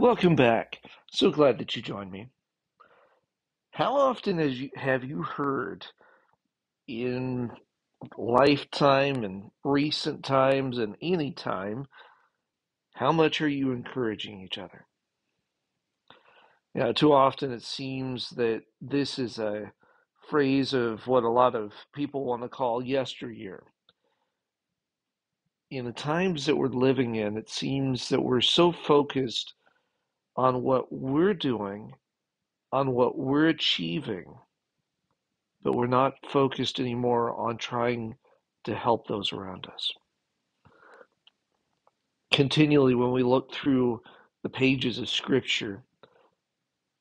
Welcome back. So glad that you joined me. How often has you, have you heard in lifetime and recent times and any time, how much are you encouraging each other? Yeah, too often it seems that this is a phrase of what a lot of people want to call yesteryear. In the times that we're living in, it seems that we're so focused on what we're doing, on what we're achieving, but we're not focused anymore on trying to help those around us. Continually, when we look through the pages of Scripture,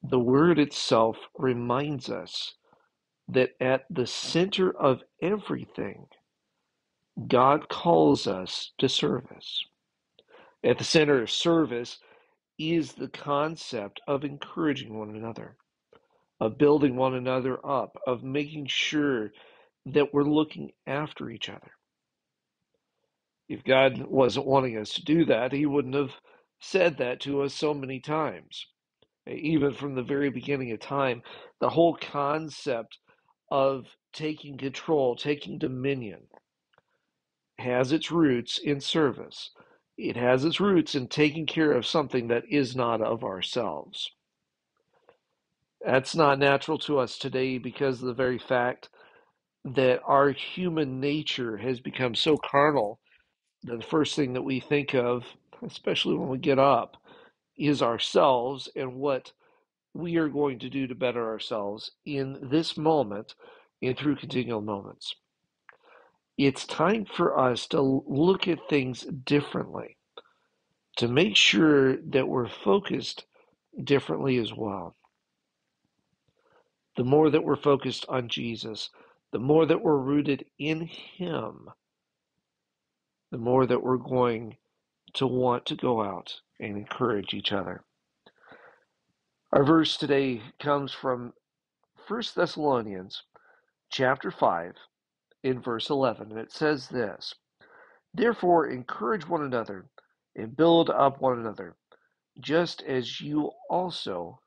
the Word itself reminds us that at the center of everything, God calls us to service. At the center of service is the concept of encouraging one another, of building one another up, of making sure that we're looking after each other. If God wasn't wanting us to do that, He wouldn't have said that to us so many times. Even from the very beginning of time, the whole concept of taking control, taking dominion, has its roots in service. It has its roots in taking care of something that is not of ourselves. That's not natural to us today because of the very fact that our human nature has become so carnal that the first thing that we think of, especially when we get up, is ourselves and what we are going to do to better ourselves in this moment and through continual moments it's time for us to look at things differently, to make sure that we're focused differently as well. The more that we're focused on Jesus, the more that we're rooted in Him, the more that we're going to want to go out and encourage each other. Our verse today comes from 1 Thessalonians chapter 5 in verse 11. And it says this Therefore, encourage one another and build up one another, just as you also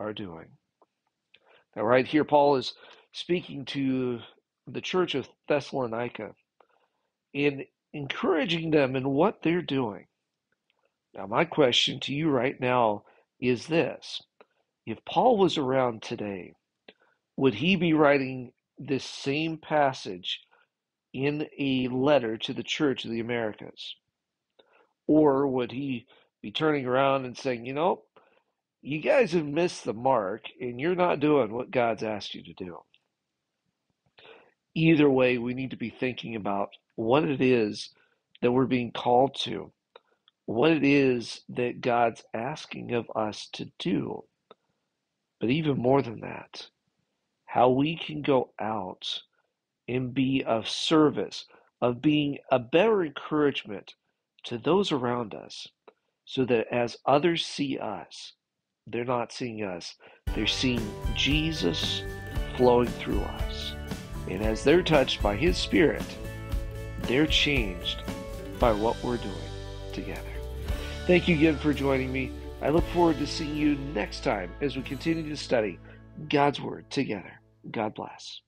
are doing. Now, right here, Paul is speaking to the church of Thessalonica and encouraging them in what they're doing. Now, my question to you right now is this If Paul was around today, would he be writing this same passage in a letter to the Church of the Americas? Or would he be turning around and saying, you know, you guys have missed the mark and you're not doing what God's asked you to do? Either way, we need to be thinking about what it is that we're being called to, what it is that God's asking of us to do. But even more than that, how we can go out and be of service, of being a better encouragement to those around us, so that as others see us, they're not seeing us, they're seeing Jesus flowing through us. And as they're touched by His Spirit, they're changed by what we're doing together. Thank you again for joining me. I look forward to seeing you next time as we continue to study God's Word together. God bless.